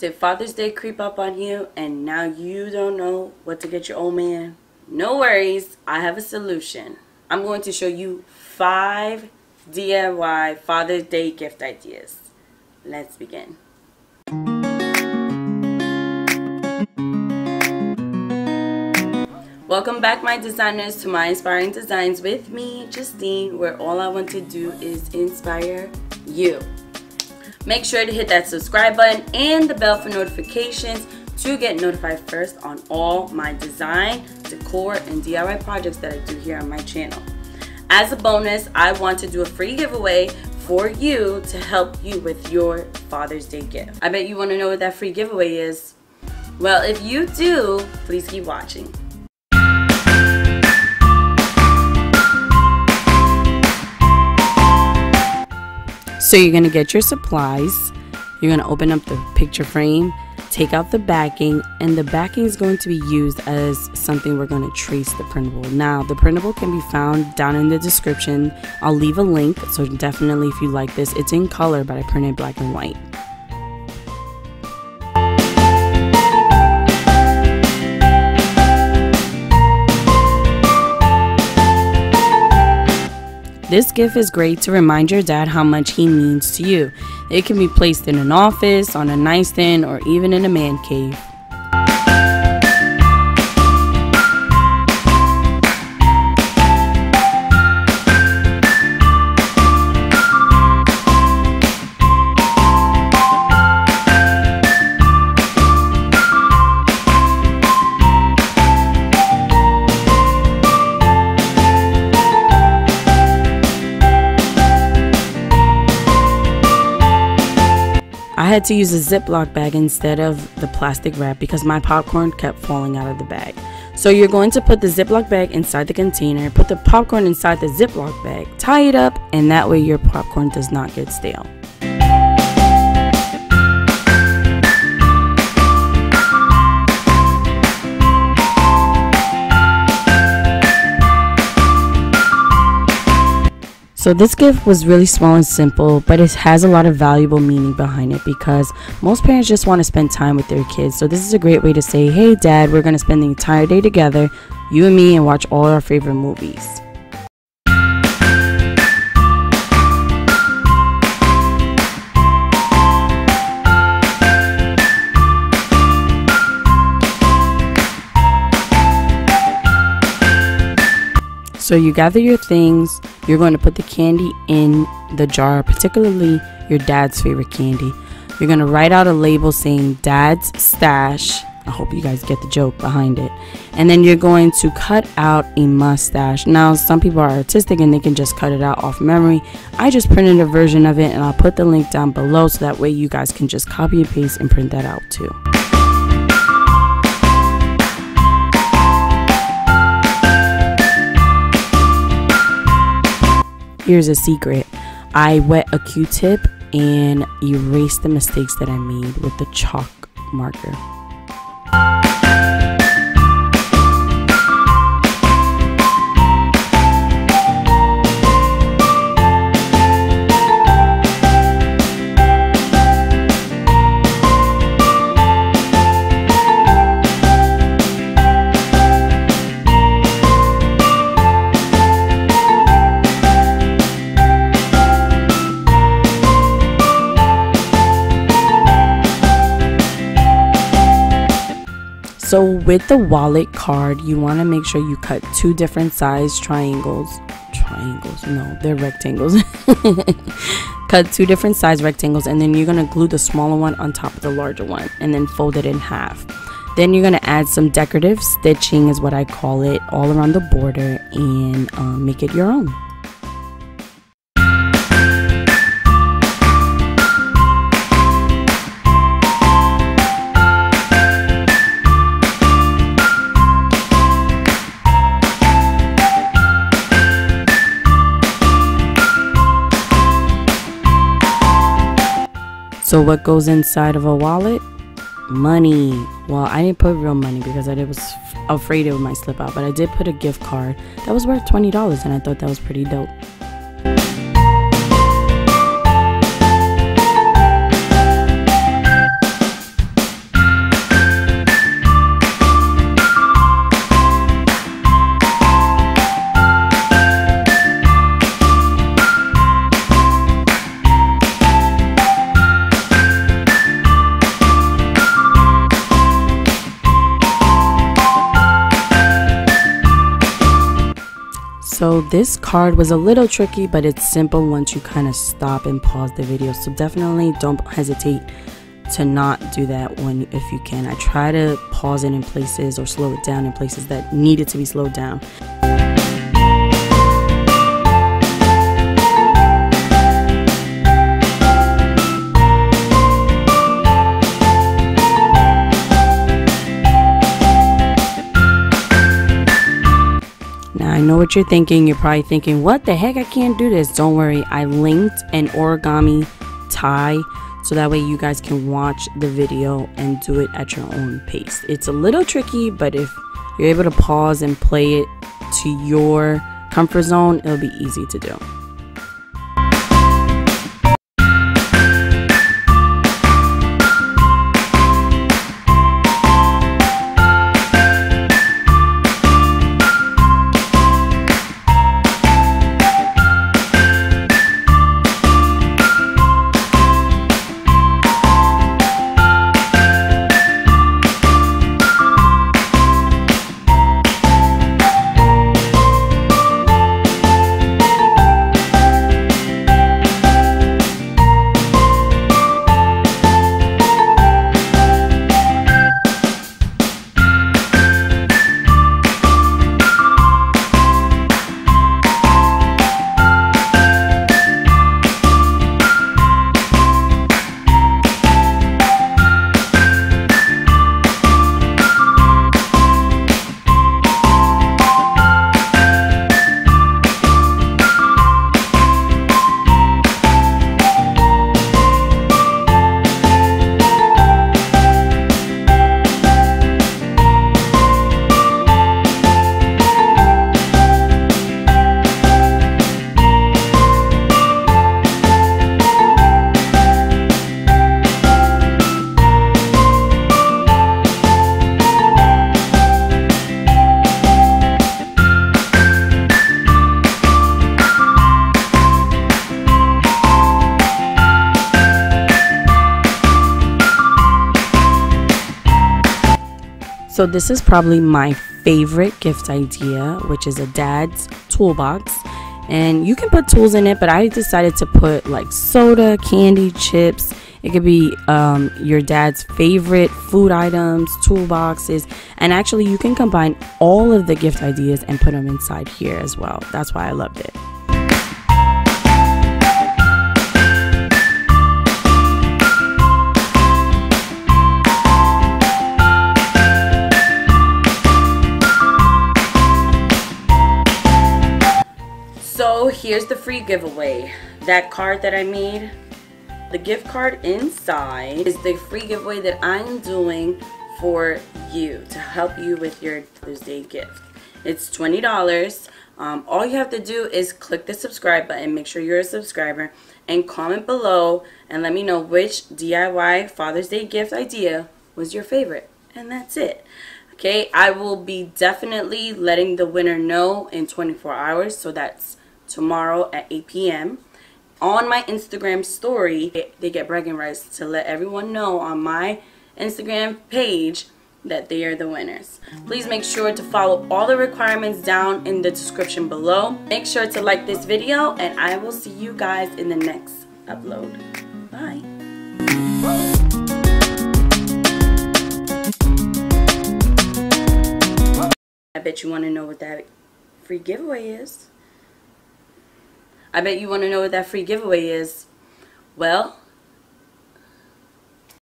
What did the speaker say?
Did Father's Day creep up on you and now you don't know what to get your old man? No worries, I have a solution. I'm going to show you five DIY Father's Day gift ideas. Let's begin. Welcome back my designers to my inspiring designs with me Justine where all I want to do is inspire you. Make sure to hit that subscribe button and the bell for notifications to get notified first on all my design, decor, and DIY projects that I do here on my channel. As a bonus, I want to do a free giveaway for you to help you with your Father's Day gift. I bet you want to know what that free giveaway is. Well, if you do, please keep watching. So you're going to get your supplies. You're going to open up the picture frame, take out the backing, and the backing is going to be used as something we're going to trace the printable. Now, the printable can be found down in the description. I'll leave a link, so definitely if you like this, it's in color, but I printed black and white. This gift is great to remind your dad how much he means to you. It can be placed in an office, on a nightstand, or even in a man cave. Had to use a Ziploc bag instead of the plastic wrap because my popcorn kept falling out of the bag. So you're going to put the Ziploc bag inside the container, put the popcorn inside the Ziploc bag, tie it up, and that way your popcorn does not get stale. So this gift was really small and simple, but it has a lot of valuable meaning behind it because most parents just want to spend time with their kids. So this is a great way to say, hey dad, we're going to spend the entire day together, you and me, and watch all our favorite movies. So you gather your things, you're going to put the candy in the jar, particularly your dad's favorite candy. You're going to write out a label saying dad's stash. I hope you guys get the joke behind it. And then you're going to cut out a mustache. Now, some people are artistic and they can just cut it out off memory. I just printed a version of it and I'll put the link down below so that way you guys can just copy and paste and print that out too. Here's a secret I wet a q tip and erase the mistakes that I made with the chalk marker. So with the wallet card, you want to make sure you cut two different size triangles. Triangles? No, they're rectangles. cut two different size rectangles and then you're going to glue the smaller one on top of the larger one and then fold it in half. Then you're going to add some decorative stitching is what I call it all around the border and um, make it your own. What goes inside of a wallet? Money. Well, I didn't put real money because I was afraid it might slip out, but I did put a gift card that was worth $20 and I thought that was pretty dope. So this card was a little tricky, but it's simple once you kind of stop and pause the video. So definitely don't hesitate to not do that when if you can. I try to pause it in places or slow it down in places that needed to be slowed down. What you're thinking. You're probably thinking, what the heck? I can't do this. Don't worry. I linked an origami tie so that way you guys can watch the video and do it at your own pace. It's a little tricky, but if you're able to pause and play it to your comfort zone, it'll be easy to do. So this is probably my favorite gift idea, which is a dad's toolbox. And you can put tools in it, but I decided to put like soda, candy, chips. It could be um, your dad's favorite food items, toolboxes, and actually you can combine all of the gift ideas and put them inside here as well. That's why I loved it. Here's the free giveaway. That card that I made, the gift card inside is the free giveaway that I'm doing for you to help you with your Tuesday gift. It's $20. Um, all you have to do is click the subscribe button, make sure you're a subscriber, and comment below and let me know which DIY Father's Day gift idea was your favorite. And that's it. Okay, I will be definitely letting the winner know in 24 hours, so that's tomorrow at 8 p.m. On my Instagram story, they get bragging rights to let everyone know on my Instagram page that they are the winners. Please make sure to follow all the requirements down in the description below. Make sure to like this video and I will see you guys in the next upload. Bye. I bet you want to know what that free giveaway is. I bet you want to know what that free giveaway is. Well,